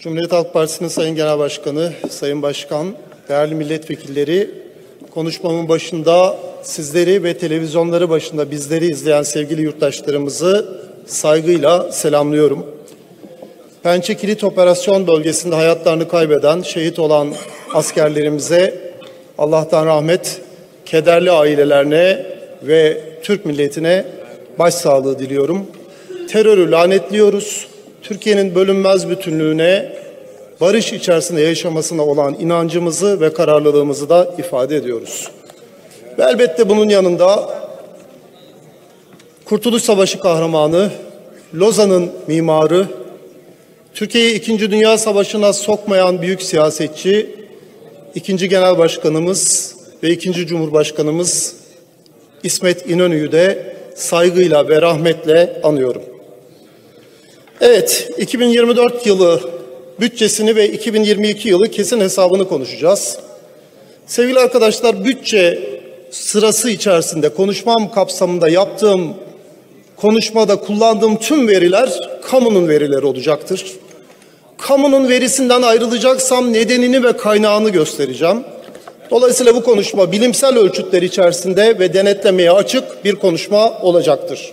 Cumhuriyet Halk Partisi'nin Sayın Genel Başkanı, Sayın Başkan, değerli milletvekilleri, konuşmamın başında sizleri ve televizyonları başında bizleri izleyen sevgili yurttaşlarımızı saygıyla selamlıyorum. Pençe Kilit Operasyon Bölgesi'nde hayatlarını kaybeden, şehit olan askerlerimize Allah'tan rahmet, kederli ailelerine ve Türk milletine başsağlığı diliyorum. Terörü lanetliyoruz. Türkiye'nin bölünmez bütünlüğüne, barış içerisinde yaşamasına olan inancımızı ve kararlılığımızı da ifade ediyoruz. Ve elbette bunun yanında Kurtuluş Savaşı kahramanı, Lozan'ın mimarı, Türkiye'yi İkinci Dünya Savaşı'na sokmayan büyük siyasetçi, ikinci Genel Başkanımız ve ikinci Cumhurbaşkanımız İsmet İnönü'yü de saygıyla ve rahmetle anıyorum. Evet, 2024 yılı bütçesini ve 2022 yılı kesin hesabını konuşacağız. Sevgili arkadaşlar, bütçe sırası içerisinde konuşmam kapsamında yaptığım konuşmada kullandığım tüm veriler kamunun verileri olacaktır. Kamunun verisinden ayrılacaksam nedenini ve kaynağını göstereceğim. Dolayısıyla bu konuşma bilimsel ölçütler içerisinde ve denetlemeye açık bir konuşma olacaktır.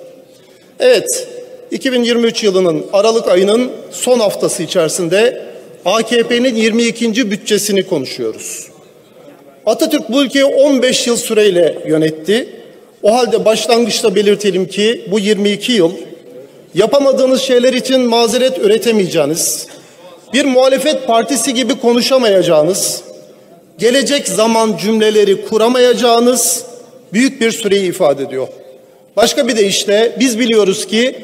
Evet, 2023 yılının Aralık ayının son haftası içerisinde AKP'nin 22. bütçesini konuşuyoruz. Atatürk bu ülkeyi 15 yıl süreyle yönetti. O halde başlangıçta belirtelim ki bu 22 yıl yapamadığınız şeyler için mazeret üretemeyeceğiniz, bir muhalefet partisi gibi konuşamayacağınız, gelecek zaman cümleleri kuramayacağınız büyük bir süreyi ifade ediyor. Başka bir de işte biz biliyoruz ki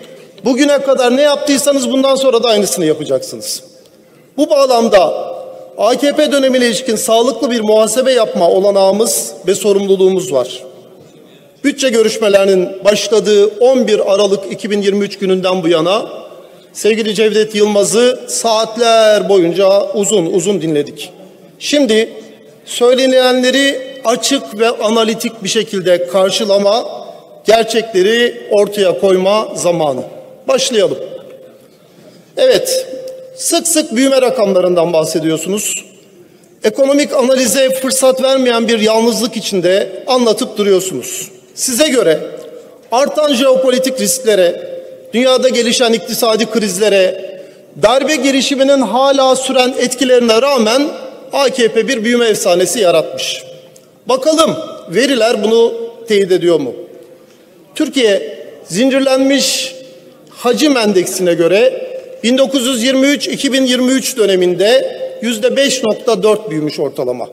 bugüne kadar ne yaptıysanız bundan sonra da aynısını yapacaksınız. Bu bağlamda AKP dönemine ilişkin sağlıklı bir muhasebe yapma olanağımız ve sorumluluğumuz var. Bütçe görüşmelerinin başladığı 11 Aralık 2023 gününden bu yana sevgili Cevdet Yılmaz'ı saatler boyunca uzun uzun dinledik. Şimdi söylenilenleri açık ve analitik bir şekilde karşılama, gerçekleri ortaya koyma zamanı. Başlayalım. Evet, sık sık büyüme rakamlarından bahsediyorsunuz. Ekonomik analize fırsat vermeyen bir yalnızlık içinde anlatıp duruyorsunuz. Size göre artan jeopolitik risklere, dünyada gelişen iktisadi krizlere, darbe girişiminin hala süren etkilerine rağmen AKP bir büyüme efsanesi yaratmış. Bakalım veriler bunu teyit ediyor mu? Türkiye zincirlenmiş hacim endeksine göre 1923-2023 döneminde yüzde 5.4 büyümüş ortalama.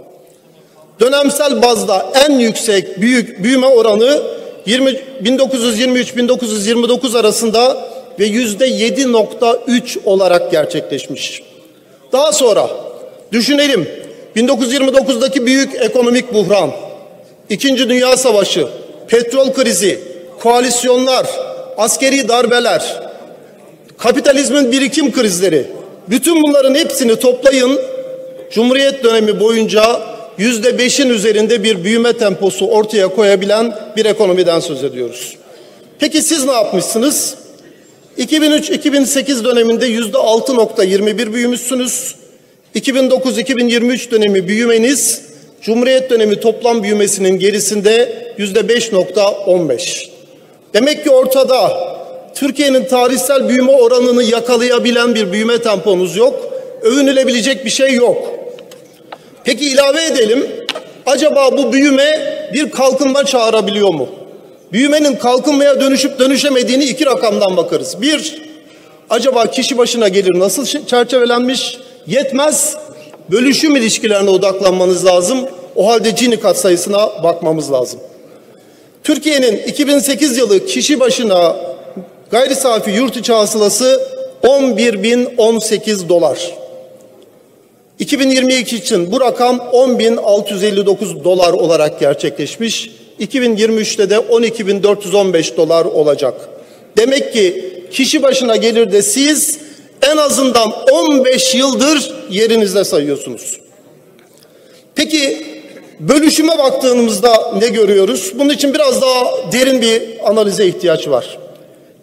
Dönemsel bazda en yüksek büyük büyüme oranı 1923-1929 arasında ve yüzde 7.3 olarak gerçekleşmiş. Daha sonra düşünelim 1929'daki büyük ekonomik buhran, İkinci Dünya Savaşı, petrol krizi, koalisyonlar, askeri darbeler, kapitalizmin birikim krizleri, bütün bunların hepsini toplayın. Cumhuriyet dönemi boyunca yüzde beşin üzerinde bir büyüme temposu ortaya koyabilen bir ekonomiden söz ediyoruz. Peki siz ne yapmışsınız? 2003-2008 döneminde yüzde 6.21 büyümüşsünüz. 2009-2023 dönemi büyümeniz Cumhuriyet dönemi toplam büyümesinin gerisinde yüzde 5.15. Demek ki ortada Türkiye'nin tarihsel büyüme oranını yakalayabilen bir büyüme temponuz yok. Övünülebilecek bir şey yok. Peki ilave edelim. Acaba bu büyüme bir kalkınma çağırabiliyor mu? Büyümenin kalkınmaya dönüşüp dönüşemediğini iki rakamdan bakarız. Bir, acaba kişi başına gelir nasıl çerçevelenmiş? Yetmez. Bölüşüm ilişkilerine odaklanmanız lazım. O halde Gini katsayısına bakmamız lazım. Türkiye'nin 2008 yılı kişi başına gayri safi yurt içi hasılası 11.018 dolar. 2022 için bu rakam 10.659 dolar olarak gerçekleşmiş. 2023'te de 12.415 dolar olacak. Demek ki kişi başına gelir de siz en azından 15 yıldır yerinizde sayıyorsunuz. Peki bölüşüme baktığımızda ne görüyoruz? Bunun için biraz daha derin bir analize ihtiyaç var.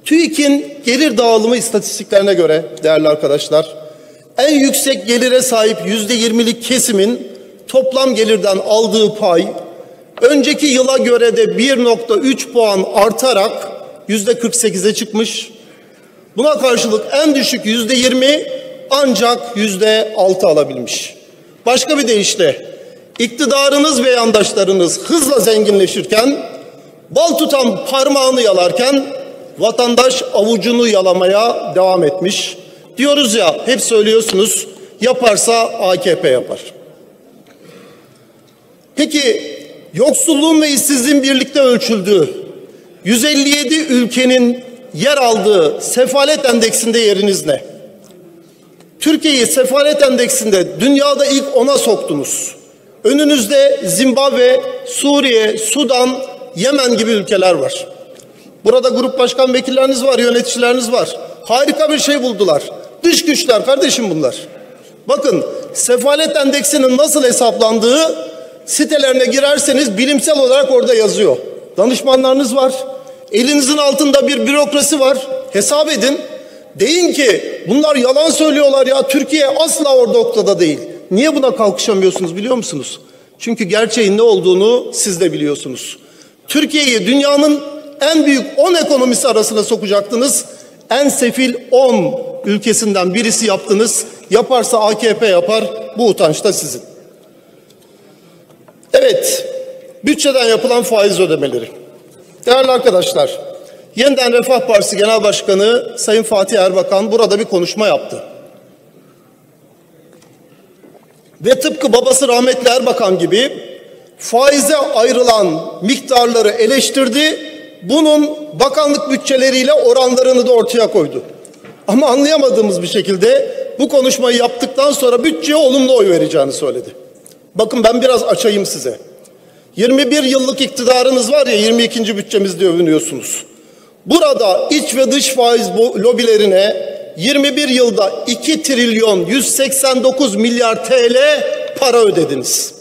TÜİK'in gelir dağılımı istatistiklerine göre değerli arkadaşlar en yüksek gelire sahip yüzde yirmilik kesimin toplam gelirden aldığı pay önceki yıla göre de 1.3 puan artarak yüzde 48'e çıkmış. Buna karşılık en düşük yüzde 20 ancak yüzde 6 alabilmiş. Başka bir deyişle iktidarınız ve yandaşlarınız hızla zenginleşirken bal tutan parmağını yalarken vatandaş avucunu yalamaya devam etmiş. Diyoruz ya hep söylüyorsunuz yaparsa AKP yapar. Peki yoksulluğun ve işsizliğin birlikte ölçüldüğü 157 ülkenin yer aldığı sefalet endeksinde yeriniz ne? Türkiye'yi sefalet endeksinde dünyada ilk ona soktunuz. Önünüzde Zimbabwe, Suriye, Sudan, Yemen gibi ülkeler var. Burada grup başkan vekilleriniz var, yöneticileriniz var. Harika bir şey buldular. Dış güçler kardeşim bunlar. Bakın sefalet endeksinin nasıl hesaplandığı sitelerine girerseniz bilimsel olarak orada yazıyor. Danışmanlarınız var. Elinizin altında bir bürokrasi var. Hesap edin. Deyin ki bunlar yalan söylüyorlar ya Türkiye asla o noktada değil. Niye buna kalkışamıyorsunuz biliyor musunuz? Çünkü gerçeğin ne olduğunu siz de biliyorsunuz. Türkiye'yi dünyanın en büyük 10 ekonomisi arasına sokacaktınız. En sefil 10 ülkesinden birisi yaptınız. Yaparsa AKP yapar. Bu utanç da sizin. Evet, bütçeden yapılan faiz ödemeleri. Değerli arkadaşlar, yeniden Refah Partisi Genel Başkanı Sayın Fatih Erbakan burada bir konuşma yaptı. Ve tıpkı babası rahmetli Erbakan gibi faize ayrılan miktarları eleştirdi. Bunun bakanlık bütçeleriyle oranlarını da ortaya koydu. Ama anlayamadığımız bir şekilde bu konuşmayı yaptıktan sonra bütçeye olumlu oy vereceğini söyledi. Bakın ben biraz açayım size. 21 yıllık iktidarınız var ya 22. bütçemizde övünüyorsunuz. Burada iç ve dış faiz lobilerine 21 yılda 2 trilyon 189 milyar TL para ödediniz.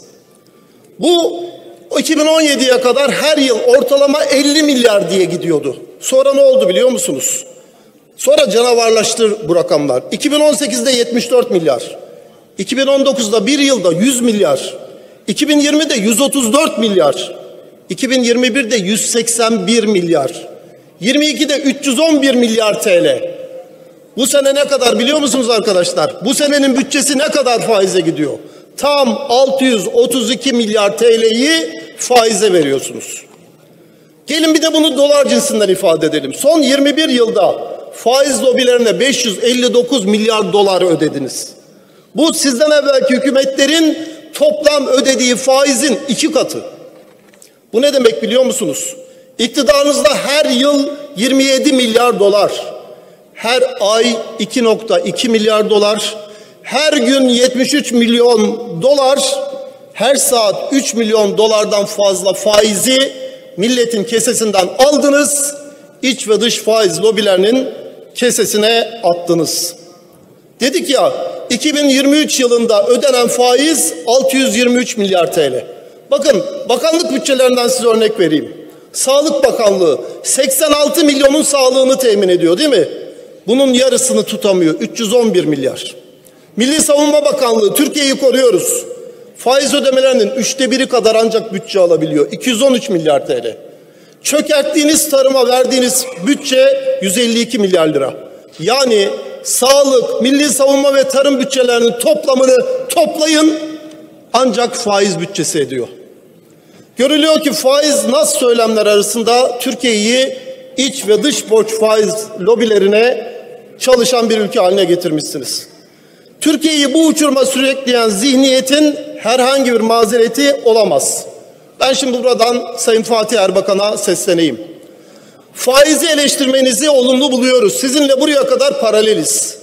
Bu 2017'ye kadar her yıl ortalama 50 milyar diye gidiyordu. Sonra ne oldu biliyor musunuz? Sonra canavarlaştı bu rakamlar. 2018'de 74 milyar. 2019'da bir yılda 100 milyar. 2020'de 134 milyar. 2021'de 181 milyar. 22'de 311 milyar TL. Bu sene ne kadar biliyor musunuz arkadaşlar? Bu senenin bütçesi ne kadar faize gidiyor? Tam 632 milyar TL'yi faize veriyorsunuz. Gelin bir de bunu dolar cinsinden ifade edelim. Son 21 yılda faiz lobilerine 559 milyar dolar ödediniz. Bu sizden evvelki hükümetlerin toplam ödediği faizin iki katı. Bu ne demek biliyor musunuz? İktidarınızda her yıl 27 milyar dolar, her ay 2.2 milyar dolar, her gün 73 milyon dolar, her saat 3 milyon dolardan fazla faizi milletin kesesinden aldınız, iç ve dış faiz lobilerinin kesesine attınız. Dedik ya 2023 yılında ödenen faiz 623 milyar TL. Bakın bakanlık bütçelerinden size örnek vereyim. Sağlık Bakanlığı 86 milyonun sağlığını temin ediyor değil mi? Bunun yarısını tutamıyor 311 milyar. Milli Savunma Bakanlığı Türkiye'yi koruyoruz. Faiz ödemelerinin üçte biri kadar ancak bütçe alabiliyor. 213 milyar TL. Çökerttiğiniz tarıma verdiğiniz bütçe 152 milyar lira. Yani sağlık, milli savunma ve tarım bütçelerinin toplamını toplayın ancak faiz bütçesi ediyor. Görülüyor ki faiz nas söylemler arasında Türkiye'yi iç ve dış borç faiz lobilerine çalışan bir ülke haline getirmişsiniz. Türkiye'yi bu uçurma sürükleyen zihniyetin herhangi bir mazereti olamaz. Ben şimdi buradan Sayın Fatih Erbakan'a sesleneyim. Faizi eleştirmenizi olumlu buluyoruz. Sizinle buraya kadar paraleliz.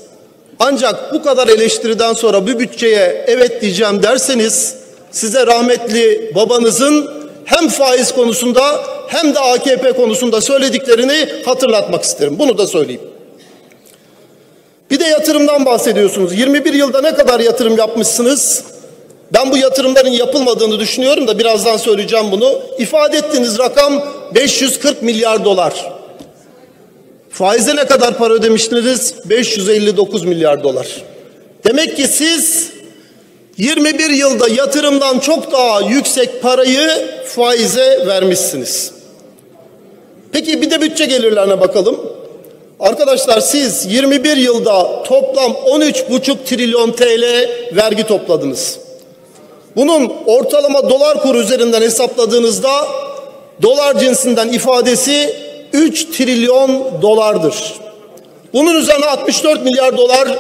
Ancak bu kadar eleştiriden sonra bir bütçeye evet diyeceğim derseniz size rahmetli babanızın hem faiz konusunda hem de AKP konusunda söylediklerini hatırlatmak isterim. Bunu da söyleyeyim. Bir de yatırımdan bahsediyorsunuz. 21 yılda ne kadar yatırım yapmışsınız? Ben bu yatırımların yapılmadığını düşünüyorum da birazdan söyleyeceğim bunu. İfade ettiğiniz rakam 540 milyar dolar. Faize ne kadar para ödemiştiniz? 559 milyar dolar. Demek ki siz 21 yılda yatırımdan çok daha yüksek parayı faize vermişsiniz. Peki bir de bütçe gelirlerine bakalım. Arkadaşlar siz 21 yılda toplam 13,5 trilyon TL vergi topladınız. Bunun ortalama dolar kuru üzerinden hesapladığınızda dolar cinsinden ifadesi 3 trilyon dolardır. Bunun üzerine 64 milyar dolar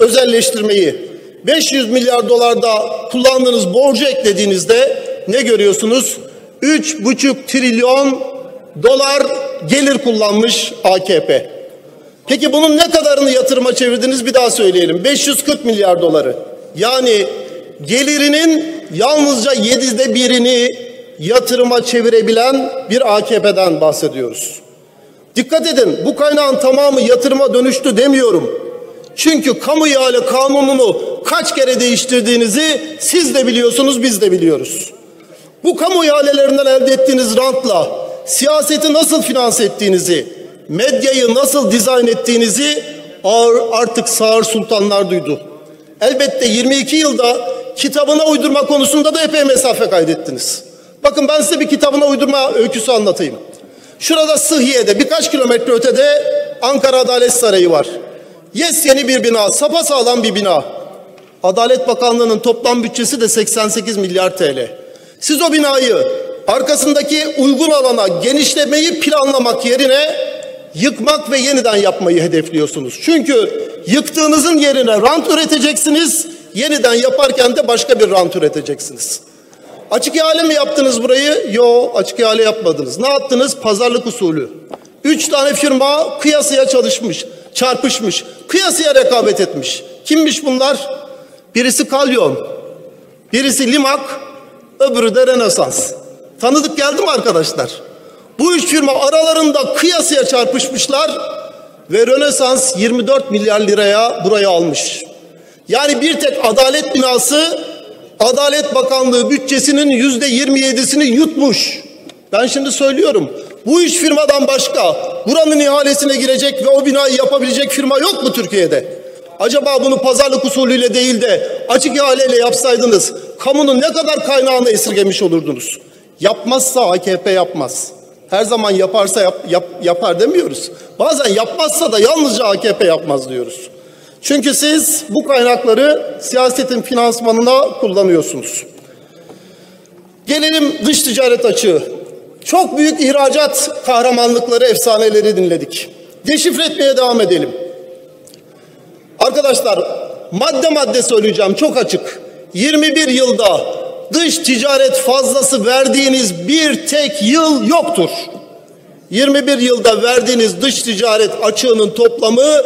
özelleştirmeyi, 500 milyar dolar da kullandığınız borcu eklediğinizde ne görüyorsunuz? 3,5 trilyon dolar gelir kullanmış AKP. Peki bunun ne kadarını yatırıma çevirdiniz bir daha söyleyelim. 540 milyar doları. Yani gelirinin yalnızca yedide birini yatırıma çevirebilen bir AKP'den bahsediyoruz. Dikkat edin bu kaynağın tamamı yatırıma dönüştü demiyorum. Çünkü kamu ihale kanununu kaç kere değiştirdiğinizi siz de biliyorsunuz biz de biliyoruz. Bu kamu ihalelerinden elde ettiğiniz rantla siyaseti nasıl finanse ettiğinizi, medyayı nasıl dizayn ettiğinizi artık sağır sultanlar duydu. Elbette 22 yılda kitabına uydurma konusunda da epey mesafe kaydettiniz. Bakın ben size bir kitabına uydurma öyküsü anlatayım. Şurada Sıhhiye'de birkaç kilometre ötede Ankara Adalet Sarayı var. Yes yeni bir bina, sapasağlam bir bina. Adalet Bakanlığı'nın toplam bütçesi de 88 milyar TL. Siz o binayı arkasındaki uygun alana genişlemeyi planlamak yerine yıkmak ve yeniden yapmayı hedefliyorsunuz. Çünkü yıktığınızın yerine rant üreteceksiniz, yeniden yaparken de başka bir rant üreteceksiniz. Açık ihale mi yaptınız burayı? Yo, açık ihale yapmadınız. Ne yaptınız? Pazarlık usulü. Üç tane firma kıyasıya çalışmış, çarpışmış, kıyasıya rekabet etmiş. Kimmiş bunlar? Birisi Kalyon, birisi Limak, öbürü de Rönesans. Tanıdık geldi mi arkadaşlar? Bu üç firma aralarında kıyasıya çarpışmışlar ve Rönesans 24 milyar liraya burayı almış. Yani bir tek adalet binası Adalet Bakanlığı bütçesinin yüzde 27'sini yutmuş. Ben şimdi söylüyorum. Bu üç firmadan başka buranın ihalesine girecek ve o binayı yapabilecek firma yok mu Türkiye'de? Acaba bunu pazarlık usulüyle değil de açık ihaleyle yapsaydınız kamunun ne kadar kaynağını esirgemiş olurdunuz? Yapmazsa AKP yapmaz. Her zaman yaparsa yap, yap, yapar demiyoruz. Bazen yapmazsa da yalnızca AKP yapmaz diyoruz. Çünkü siz bu kaynakları siyasetin finansmanına kullanıyorsunuz. Gelelim dış ticaret açığı. Çok büyük ihracat kahramanlıkları, efsaneleri dinledik. Deşifre etmeye devam edelim. Arkadaşlar madde madde söyleyeceğim çok açık. 21 yılda dış ticaret fazlası verdiğiniz bir tek yıl yoktur. 21 yılda verdiğiniz dış ticaret açığının toplamı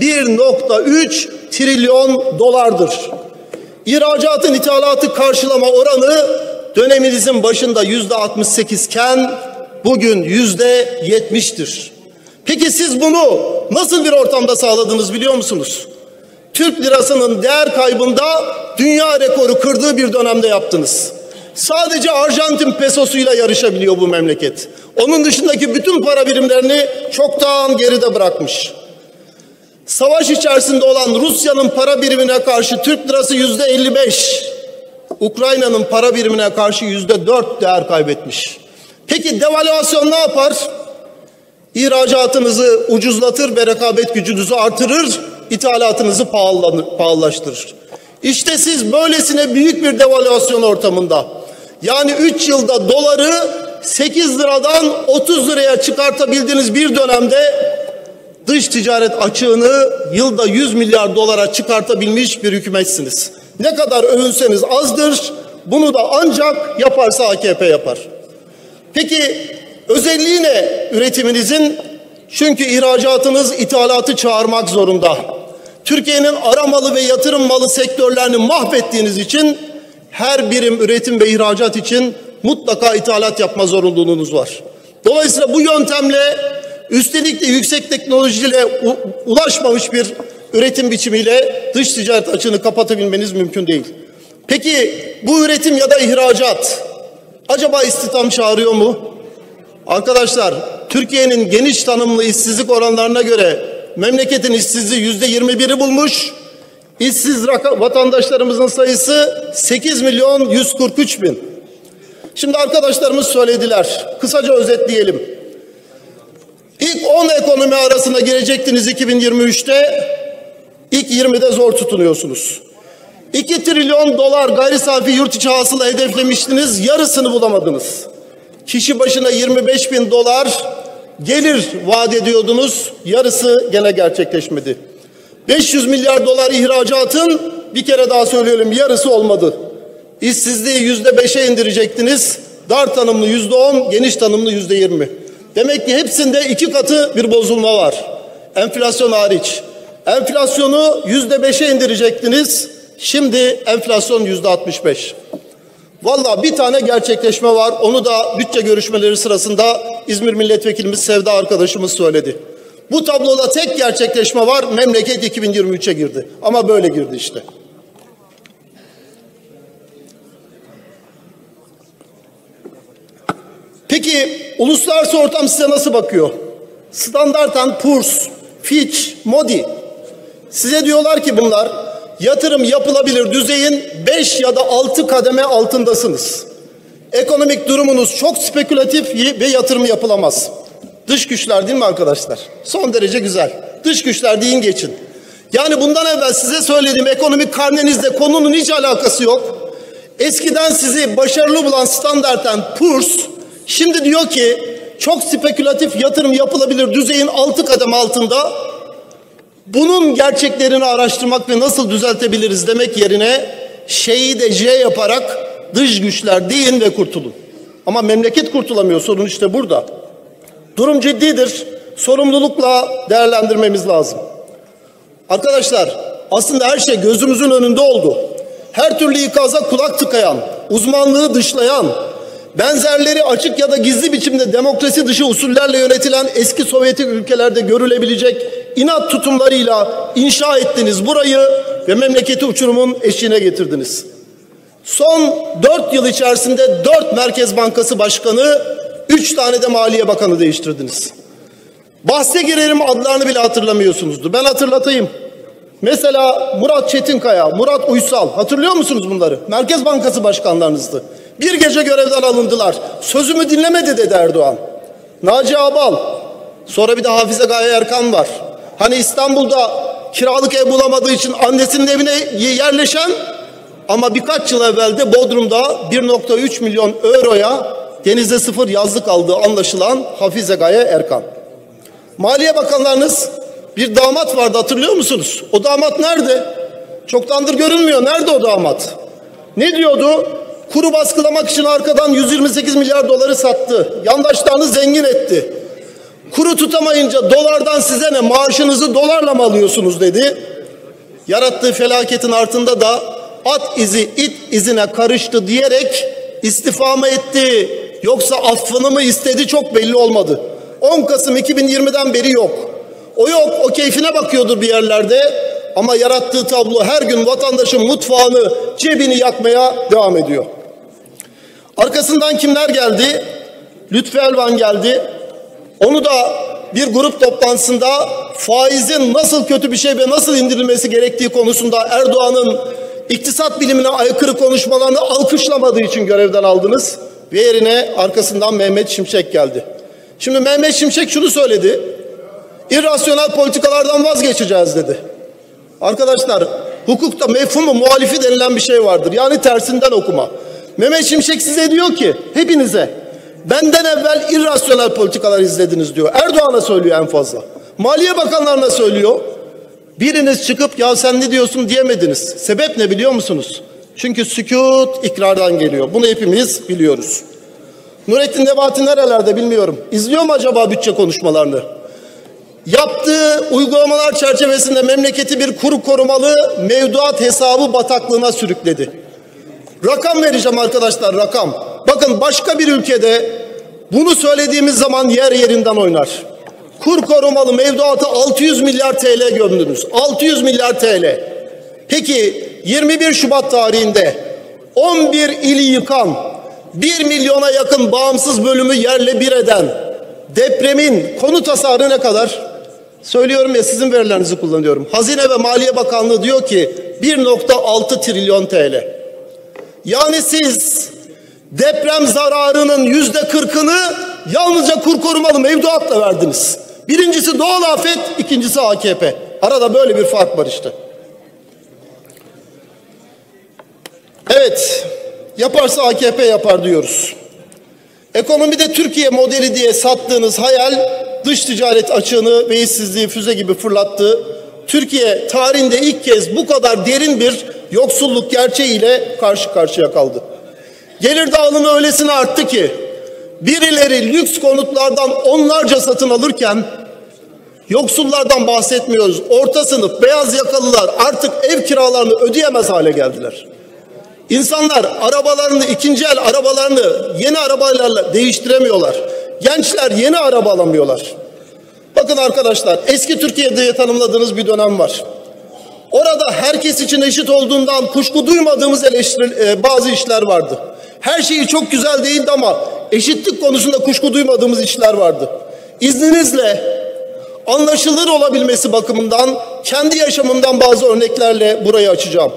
1.3 trilyon dolardır. İhracatın ithalatı karşılama oranı döneminizin başında yüzde 68 iken bugün yüzde 70'tir. Peki siz bunu nasıl bir ortamda sağladınız biliyor musunuz? Türk lirasının değer kaybında dünya rekoru kırdığı bir dönemde yaptınız. Sadece Arjantin pesosuyla yarışabiliyor bu memleket. Onun dışındaki bütün para birimlerini çoktan geride bırakmış. Savaş içerisinde olan Rusya'nın para birimine karşı Türk lirası yüzde 55, Ukrayna'nın para birimine karşı yüzde 4 değer kaybetmiş. Peki devalüasyon ne yapar? İhracatınızı ucuzlatır ve rekabet gücünüzü artırır, ithalatınızı pahalılaştırır. İşte siz böylesine büyük bir devalüasyon ortamında yani 3 yılda doları 8 liradan 30 liraya çıkartabildiğiniz bir dönemde dış ticaret açığını yılda 100 milyar dolara çıkartabilmiş bir hükümetsiniz. Ne kadar övünseniz azdır. Bunu da ancak yaparsa AKP yapar. Peki özelliği ne üretiminizin? Çünkü ihracatınız ithalatı çağırmak zorunda. Türkiye'nin aramalı ve yatırım malı sektörlerini mahvettiğiniz için her birim üretim ve ihracat için mutlaka ithalat yapma zorunluluğunuz var. Dolayısıyla bu yöntemle üstelik de yüksek teknolojiyle ulaşmamış bir üretim biçimiyle dış ticaret açığını kapatabilmeniz mümkün değil. Peki bu üretim ya da ihracat acaba istihdam çağırıyor mu? Arkadaşlar Türkiye'nin geniş tanımlı işsizlik oranlarına göre memleketin işsizliği yüzde yirmi biri bulmuş. işsiz vatandaşlarımızın sayısı 8 milyon 143 bin. Şimdi arkadaşlarımız söylediler. Kısaca özetleyelim. İlk 10 ekonomi arasına girecektiniz 2023'te. İlk 20'de zor tutunuyorsunuz. 2 trilyon dolar gayri safi yurt içi hasıla hedeflemiştiniz. Yarısını bulamadınız. Kişi başına 25 bin dolar gelir vaat ediyordunuz. Yarısı gene gerçekleşmedi. 500 milyar dolar ihracatın bir kere daha söyleyelim yarısı olmadı. İşsizliği yüzde beşe indirecektiniz. Dar tanımlı yüzde on, geniş tanımlı yüzde yirmi. Demek ki hepsinde iki katı bir bozulma var. Enflasyon hariç. Enflasyonu yüzde beşe indirecektiniz. Şimdi enflasyon yüzde altmış beş. Valla bir tane gerçekleşme var. Onu da bütçe görüşmeleri sırasında İzmir Milletvekilimiz Sevda arkadaşımız söyledi. Bu tabloda tek gerçekleşme var. Memleket 2023'e girdi. Ama böyle girdi işte. Peki uluslararası ortam size nasıl bakıyor? Standard Poor's, Fitch, Modi. Size diyorlar ki bunlar yatırım yapılabilir düzeyin 5 ya da 6 kademe altındasınız. Ekonomik durumunuz çok spekülatif ve yatırım yapılamaz. Dış güçler değil mi arkadaşlar? Son derece güzel. Dış güçler deyin geçin. Yani bundan evvel size söylediğim ekonomik karnenizde konunun hiç alakası yok. Eskiden sizi başarılı bulan Standard Poor's şimdi diyor ki çok spekülatif yatırım yapılabilir düzeyin altı kadem altında bunun gerçeklerini araştırmak ve nasıl düzeltebiliriz demek yerine şeyi de yaparak dış güçler deyin ve kurtulun. Ama memleket kurtulamıyor sorun işte burada. Durum ciddidir. Sorumlulukla değerlendirmemiz lazım. Arkadaşlar aslında her şey gözümüzün önünde oldu. Her türlü ikaza kulak tıkayan, uzmanlığı dışlayan, benzerleri açık ya da gizli biçimde demokrasi dışı usullerle yönetilen eski Sovyetik ülkelerde görülebilecek inat tutumlarıyla inşa ettiniz burayı ve memleketi uçurumun eşiğine getirdiniz. Son dört yıl içerisinde dört Merkez Bankası Başkanı, üç tane de Maliye Bakanı değiştirdiniz. Bahse girerim adlarını bile hatırlamıyorsunuzdur. Ben hatırlatayım. Mesela Murat Çetinkaya, Murat Uysal hatırlıyor musunuz bunları? Merkez Bankası başkanlarınızdı. Bir gece görevden alındılar. Sözümü dinlemedi dedi Erdoğan. Naci Abal, sonra bir de Hafize Gaye Erkan var. Hani İstanbul'da kiralık ev bulamadığı için annesinin evine yerleşen ama birkaç yıl evvel de Bodrum'da 1.3 milyon euroya denize sıfır yazlık aldığı anlaşılan Hafize Gaye Erkan. Maliye Bakanlarınız bir damat vardı hatırlıyor musunuz? O damat nerede? Çoktandır görünmüyor. Nerede o damat? Ne diyordu? Kuru baskılamak için arkadan 128 milyar doları sattı. Yandaşlarını zengin etti. Kuru tutamayınca dolardan size ne maaşınızı dolarla mı alıyorsunuz dedi. Yarattığı felaketin altında da at izi it izine karıştı diyerek istifa mı etti yoksa affını mı istedi çok belli olmadı. 10 Kasım 2020'den beri yok. O yok, o keyfine bakıyordur bir yerlerde ama yarattığı tablo her gün vatandaşın mutfağını, cebini yakmaya devam ediyor. Arkasından kimler geldi? Lütfü Elvan geldi. Onu da bir grup toplantısında faizin nasıl kötü bir şey ve nasıl indirilmesi gerektiği konusunda Erdoğan'ın iktisat bilimine aykırı konuşmalarını alkışlamadığı için görevden aldınız ve yerine arkasından Mehmet Şimşek geldi. Şimdi Mehmet Şimşek şunu söyledi. İrrasyonel politikalardan vazgeçeceğiz dedi. Arkadaşlar hukukta mefhumu muhalifi denilen bir şey vardır. Yani tersinden okuma. Mehmet Şimşek size diyor ki hepinize benden evvel irrasyonel politikalar izlediniz diyor. Erdoğan'a söylüyor en fazla. Maliye Bakanlarına söylüyor. Biriniz çıkıp ya sen ne diyorsun diyemediniz. Sebep ne biliyor musunuz? Çünkü sükut ikrardan geliyor. Bunu hepimiz biliyoruz. Nurettin Nebati nerelerde bilmiyorum. İzliyor mu acaba bütçe konuşmalarını? Yaptığı uygulamalar çerçevesinde memleketi bir kuru korumalı mevduat hesabı bataklığına sürükledi. Rakam vereceğim arkadaşlar rakam. Bakın başka bir ülkede bunu söylediğimiz zaman yer yerinden oynar. Kur korumalı mevduatı 600 milyar TL gömdünüz. 600 milyar TL. Peki 21 Şubat tarihinde 11 ili yıkan 1 milyona yakın bağımsız bölümü yerle bir eden depremin konu tasarı ne kadar? Söylüyorum ya sizin verilerinizi kullanıyorum. Hazine ve Maliye Bakanlığı diyor ki 1.6 trilyon TL. Yani siz deprem zararının yüzde kırkını yalnızca kur korumalı mevduatla verdiniz. Birincisi doğal afet, ikincisi AKP. Arada böyle bir fark var işte. Evet, yaparsa AKP yapar diyoruz. Ekonomide Türkiye modeli diye sattığınız hayal dış ticaret açığını ve işsizliği füze gibi fırlattı. Türkiye tarihinde ilk kez bu kadar derin bir yoksulluk gerçeğiyle karşı karşıya kaldı. Gelir dağılımı öylesine arttı ki birileri lüks konutlardan onlarca satın alırken yoksullardan bahsetmiyoruz. Orta sınıf beyaz yakalılar artık ev kiralarını ödeyemez hale geldiler. İnsanlar arabalarını ikinci el arabalarını yeni arabalarla değiştiremiyorlar. Gençler yeni araba alamıyorlar. Bakın arkadaşlar eski Türkiye'de tanımladığınız bir dönem var. Orada herkes için eşit olduğundan kuşku duymadığımız eleştiri, e, bazı işler vardı. Her şeyi çok güzel değildi ama eşitlik konusunda kuşku duymadığımız işler vardı. İzninizle anlaşılır olabilmesi bakımından kendi yaşamımdan bazı örneklerle burayı açacağım.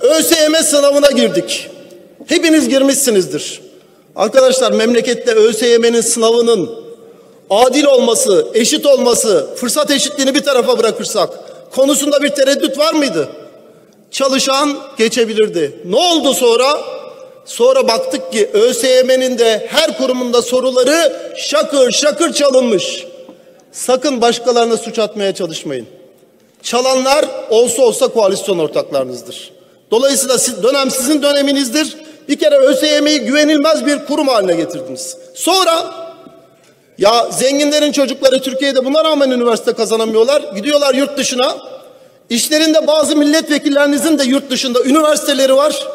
ÖSYM sınavına girdik. Hepiniz girmişsinizdir. Arkadaşlar memlekette ÖSYM'nin sınavının adil olması, eşit olması, fırsat eşitliğini bir tarafa bırakırsak konusunda bir tereddüt var mıydı? Çalışan geçebilirdi. Ne oldu sonra? Sonra baktık ki ÖSYM'nin de her kurumunda soruları şakır şakır çalınmış. Sakın başkalarına suç atmaya çalışmayın. Çalanlar olsa olsa koalisyon ortaklarınızdır. Dolayısıyla dönem sizin döneminizdir. Bir kere ÖSYM'yi güvenilmez bir kurum haline getirdiniz. Sonra ya zenginlerin çocukları Türkiye'de buna rağmen üniversite kazanamıyorlar. Gidiyorlar yurt dışına. İşlerinde bazı milletvekillerinizin de yurt dışında üniversiteleri var.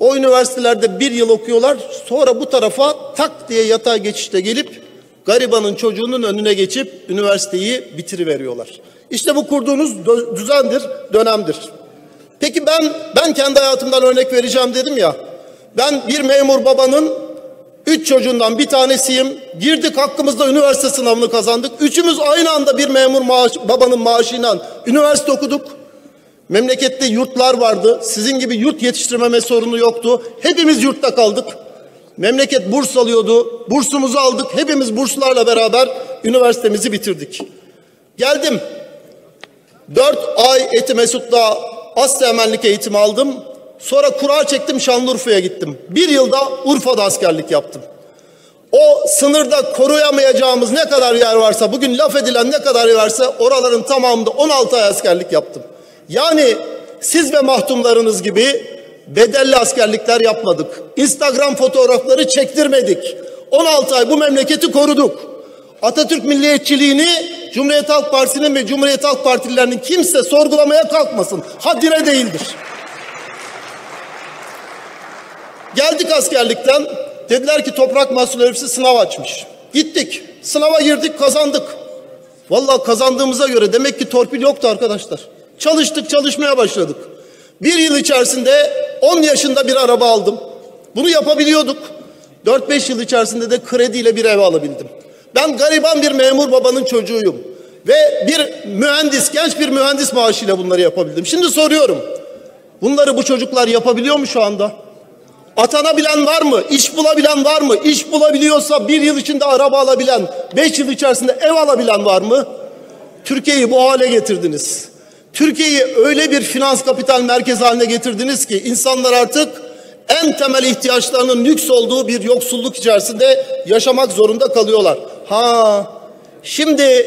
O üniversitelerde bir yıl okuyorlar. Sonra bu tarafa tak diye yatay geçişte gelip garibanın çocuğunun önüne geçip üniversiteyi bitiriveriyorlar. İşte bu kurduğunuz düzendir, dönemdir. Peki ben ben kendi hayatımdan örnek vereceğim dedim ya. Ben bir memur babanın üç çocuğundan bir tanesiyim. Girdik hakkımızda üniversite sınavını kazandık. Üçümüz aynı anda bir memur maaş, babanın maaşıyla üniversite okuduk. Memlekette yurtlar vardı. Sizin gibi yurt yetiştirmeme sorunu yoktu. Hepimiz yurtta kaldık. Memleket burs alıyordu. Bursumuzu aldık. Hepimiz burslarla beraber üniversitemizi bitirdik. Geldim. Dört ay Eti Mesut'ta Asteğmenlik eğitimi aldım. Sonra kura çektim Şanlıurfa'ya gittim. Bir yılda Urfa'da askerlik yaptım. O sınırda koruyamayacağımız ne kadar yer varsa, bugün laf edilen ne kadar yer varsa oraların tamamında 16 ay askerlik yaptım. Yani siz ve mahtumlarınız gibi bedelli askerlikler yapmadık. Instagram fotoğrafları çektirmedik. 16 ay bu memleketi koruduk. Atatürk milliyetçiliğini Cumhuriyet Halk Partisi'nin ve Cumhuriyet Halk Partililerinin kimse sorgulamaya kalkmasın. Haddine değildir. Geldik askerlikten. Dediler ki Toprak Mahsul Örgütü sınav açmış. Gittik. Sınava girdik kazandık. Vallahi kazandığımıza göre demek ki torpil yoktu arkadaşlar. Çalıştık çalışmaya başladık. Bir yıl içerisinde 10 yaşında bir araba aldım. Bunu yapabiliyorduk. 4-5 yıl içerisinde de krediyle bir ev alabildim. Ben gariban bir memur babanın çocuğuyum. Ve bir mühendis, genç bir mühendis maaşıyla bunları yapabildim. Şimdi soruyorum. Bunları bu çocuklar yapabiliyor mu şu anda? Atanabilen var mı? İş bulabilen var mı? İş bulabiliyorsa bir yıl içinde araba alabilen, beş yıl içerisinde ev alabilen var mı? Türkiye'yi bu hale getirdiniz. Türkiye'yi öyle bir finans kapital merkezi haline getirdiniz ki insanlar artık en temel ihtiyaçlarının lüks olduğu bir yoksulluk içerisinde yaşamak zorunda kalıyorlar. Ha, şimdi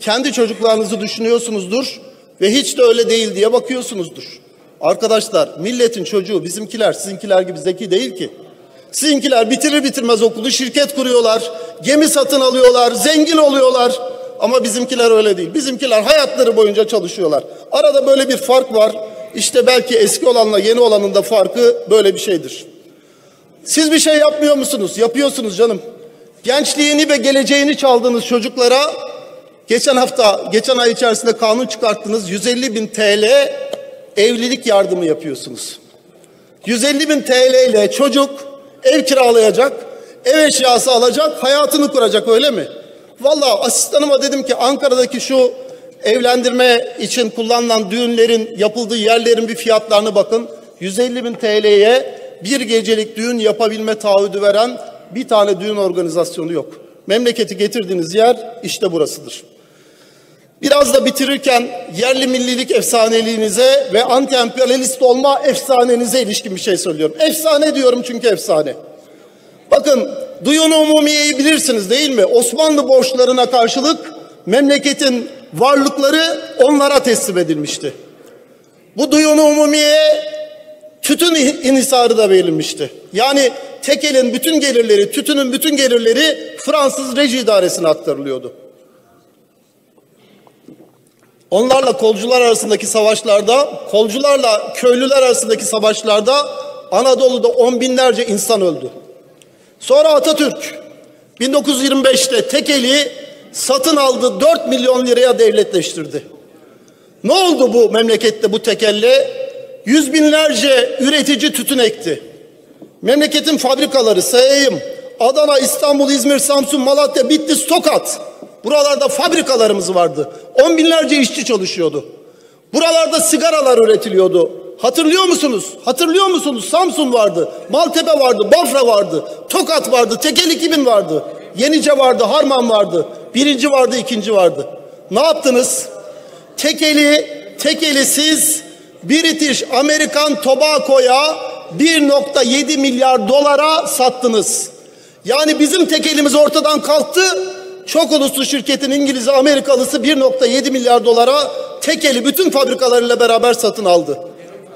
kendi çocuklarınızı düşünüyorsunuzdur ve hiç de öyle değil diye bakıyorsunuzdur. Arkadaşlar milletin çocuğu bizimkiler sizinkiler gibi zeki değil ki. Sizinkiler bitirir bitirmez okulu şirket kuruyorlar, gemi satın alıyorlar, zengin oluyorlar. Ama bizimkiler öyle değil. Bizimkiler hayatları boyunca çalışıyorlar. Arada böyle bir fark var. İşte belki eski olanla yeni olanın da farkı böyle bir şeydir. Siz bir şey yapmıyor musunuz? Yapıyorsunuz canım. Gençliğini ve geleceğini çaldığınız çocuklara geçen hafta, geçen ay içerisinde kanun çıkarttınız. 150 bin TL evlilik yardımı yapıyorsunuz. 150 bin TL ile çocuk ev kiralayacak, ev eşyası alacak, hayatını kuracak öyle mi? Vallahi asistanıma dedim ki Ankara'daki şu evlendirme için kullanılan düğünlerin yapıldığı yerlerin bir fiyatlarına bakın. 150 bin TL'ye bir gecelik düğün yapabilme taahhüdü veren bir tane düğün organizasyonu yok. Memleketi getirdiğiniz yer işte burasıdır. Biraz da bitirirken yerli millilik efsaneliğinize ve anti-emperyalist olma efsanenize ilişkin bir şey söylüyorum. Efsane diyorum çünkü efsane. Bakın Duyun Umumiye'yi bilirsiniz değil mi? Osmanlı borçlarına karşılık memleketin varlıkları onlara teslim edilmişti. Bu Duyun Umumiye tütün inisarı da verilmişti. Yani tekelin bütün gelirleri, tütünün bütün gelirleri Fransız reji idaresine aktarılıyordu. Onlarla kolcular arasındaki savaşlarda, kolcularla köylüler arasındaki savaşlarda Anadolu'da on binlerce insan öldü. Sonra Atatürk 1925'te Tekeli satın aldı 4 milyon liraya devletleştirdi. Ne oldu bu memlekette bu tekelle? Yüz binlerce üretici tütün ekti. Memleketin fabrikaları sayayım. Adana, İstanbul, İzmir, Samsun, Malatya, Bitlis, Tokat. Buralarda fabrikalarımız vardı. On binlerce işçi çalışıyordu. Buralarda sigaralar üretiliyordu. Hatırlıyor musunuz? Hatırlıyor musunuz? Samsun vardı, Maltepe vardı, Bafra vardı, Tokat vardı, Tekel 2000 vardı. Yenice vardı, Harman vardı. Birinci vardı, ikinci vardı. Ne yaptınız? Tekeli, tekeli siz British Amerikan Tobacco'ya 1.7 milyar dolara sattınız. Yani bizim tekelimiz ortadan kalktı. Çok uluslu şirketin İngiliz Amerikalısı 1.7 milyar dolara tekeli bütün fabrikalarıyla beraber satın aldı.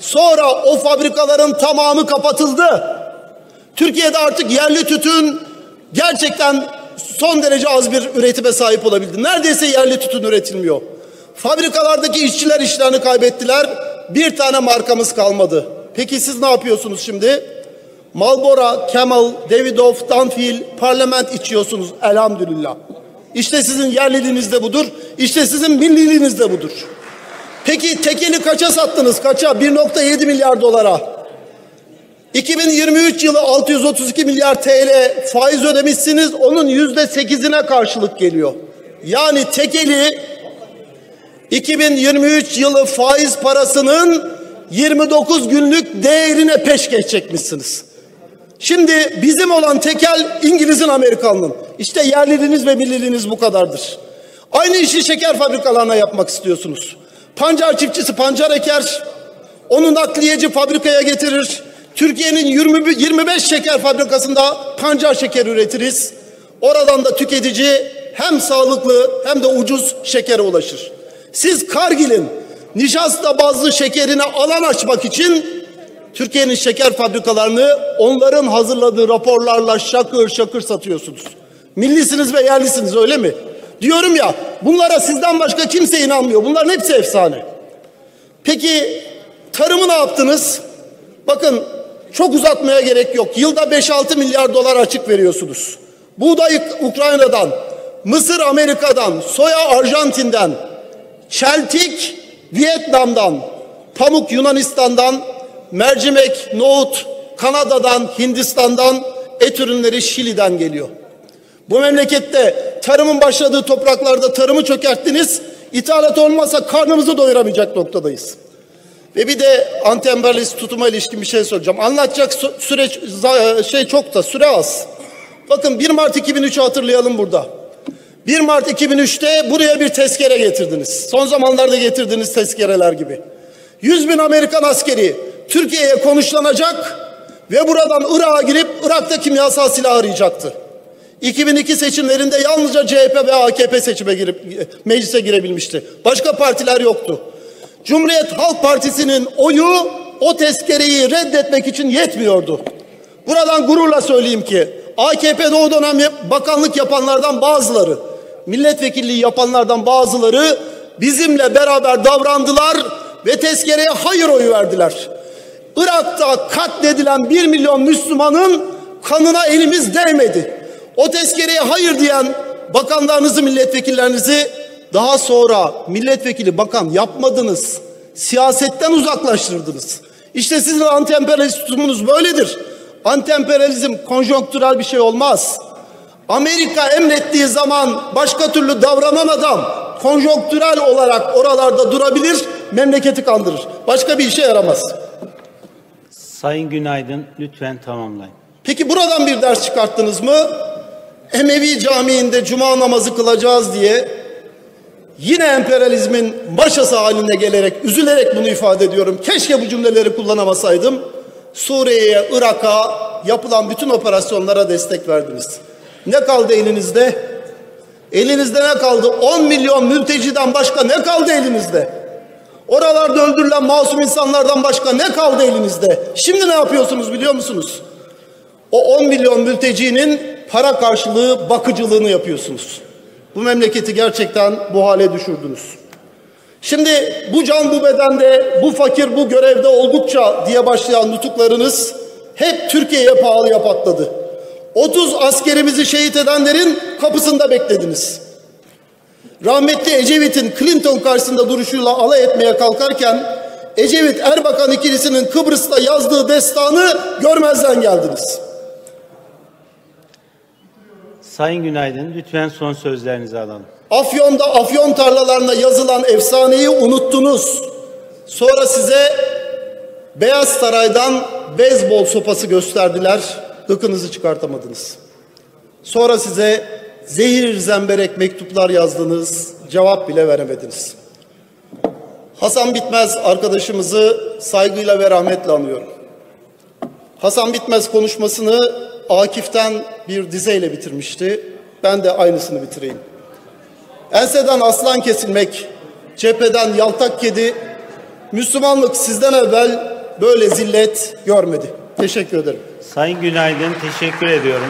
Sonra o fabrikaların tamamı kapatıldı. Türkiye'de artık yerli tütün gerçekten son derece az bir üretime sahip olabildi. Neredeyse yerli tütün üretilmiyor. Fabrikalardaki işçiler işlerini kaybettiler. Bir tane markamız kalmadı. Peki siz ne yapıyorsunuz şimdi? Marlboro, Camel, Davidoff, Dunhill, Parlament içiyorsunuz elhamdülillah. İşte sizin yerliliğiniz de budur. İşte sizin milliliğiniz de budur. Peki tekeli kaça sattınız? Kaça? 1.7 milyar dolara. 2023 yılı 632 milyar TL faiz ödemişsiniz. Onun yüzde sekizine karşılık geliyor. Yani tekeli 2023 yılı faiz parasının 29 günlük değerine peşkeş çekmişsiniz. Şimdi bizim olan tekel İngiliz'in Amerikan'ın. İşte yerliliğiniz ve milliliğiniz bu kadardır. Aynı işi şeker fabrikalarına yapmak istiyorsunuz. Pancar çiftçisi pancar eker, onu nakliyeci fabrikaya getirir. Türkiye'nin 20, 25 şeker fabrikasında pancar şeker üretiriz. Oradan da tüketici hem sağlıklı hem de ucuz şekere ulaşır. Siz Kargil'in nişasta bazlı şekerine alan açmak için Türkiye'nin şeker fabrikalarını onların hazırladığı raporlarla şakır şakır satıyorsunuz. Millisiniz ve yerlisiniz öyle mi? Diyorum ya bunlara sizden başka kimse inanmıyor. Bunların hepsi efsane. Peki tarımı ne yaptınız? Bakın çok uzatmaya gerek yok. Yılda 5-6 milyar dolar açık veriyorsunuz. Buğday Ukrayna'dan, Mısır Amerika'dan, soya Arjantin'den, çeltik Vietnam'dan, pamuk Yunanistan'dan, mercimek, nohut Kanada'dan, Hindistan'dan, et ürünleri Şili'den geliyor. Bu memlekette tarımın başladığı topraklarda tarımı çökerttiniz. İthalat olmasa karnımızı doyuramayacak noktadayız. Ve bir de anti tutuma ilişkin bir şey söyleyeceğim. Anlatacak süreç şey çok da süre az. Bakın 1 Mart 2003'ü hatırlayalım burada. 1 Mart 2003'te buraya bir tezkere getirdiniz. Son zamanlarda getirdiğiniz tezkereler gibi. 100 bin Amerikan askeri Türkiye'ye konuşlanacak ve buradan Irak'a girip Irak'ta kimyasal silah arayacaktı. 2002 seçimlerinde yalnızca CHP ve AKP seçime girip meclise girebilmişti. Başka partiler yoktu. Cumhuriyet Halk Partisi'nin oyu o tezkereyi reddetmek için yetmiyordu. Buradan gururla söyleyeyim ki AKP'de o dönem bakanlık yapanlardan bazıları, milletvekilliği yapanlardan bazıları bizimle beraber davrandılar ve tezkereye hayır oyu verdiler. Irak'ta katledilen bir milyon Müslümanın kanına elimiz değmedi. O tezkereye hayır diyen bakanlarınızı, milletvekillerinizi daha sonra milletvekili bakan yapmadınız. Siyasetten uzaklaştırdınız. İşte sizin anti-emperyalist tutumunuz böyledir. Anti-emperyalizm konjonktürel bir şey olmaz. Amerika emrettiği zaman başka türlü davranan adam konjonktürel olarak oralarda durabilir, memleketi kandırır. Başka bir işe yaramaz. Sayın Günaydın lütfen tamamlayın. Peki buradan bir ders çıkarttınız mı? Emevi Camii'nde cuma namazı kılacağız diye yine emperyalizmin maşası haline gelerek, üzülerek bunu ifade ediyorum. Keşke bu cümleleri kullanamasaydım. Suriye'ye, Irak'a yapılan bütün operasyonlara destek verdiniz. Ne kaldı elinizde? Elinizde ne kaldı? 10 milyon mülteciden başka ne kaldı elinizde? Oralarda öldürülen masum insanlardan başka ne kaldı elinizde? Şimdi ne yapıyorsunuz biliyor musunuz? O 10 milyon mültecinin para karşılığı bakıcılığını yapıyorsunuz. Bu memleketi gerçekten bu hale düşürdünüz. Şimdi bu can bu bedende, bu fakir bu görevde oldukça diye başlayan nutuklarınız hep Türkiye'ye pahalıya patladı. 30 askerimizi şehit edenlerin kapısında beklediniz. Rahmetli Ecevit'in Clinton karşısında duruşuyla alay etmeye kalkarken Ecevit Erbakan ikilisinin Kıbrıs'ta yazdığı destanı görmezden geldiniz. Sayın Günaydın lütfen son sözlerinizi alalım. Afyon'da afyon tarlalarına yazılan efsaneyi unuttunuz. Sonra size Beyaz Saray'dan beyzbol sopası gösterdiler. Gıkınızı çıkartamadınız. Sonra size zehir zemberek mektuplar yazdınız. Cevap bile veremediniz. Hasan Bitmez arkadaşımızı saygıyla ve rahmetle anıyorum. Hasan Bitmez konuşmasını Akif'ten bir dizeyle bitirmişti. Ben de aynısını bitireyim. Enseden aslan kesilmek, cepheden yaltak kedi, Müslümanlık sizden evvel böyle zillet görmedi. Teşekkür ederim. Sayın Günaydın teşekkür ediyorum.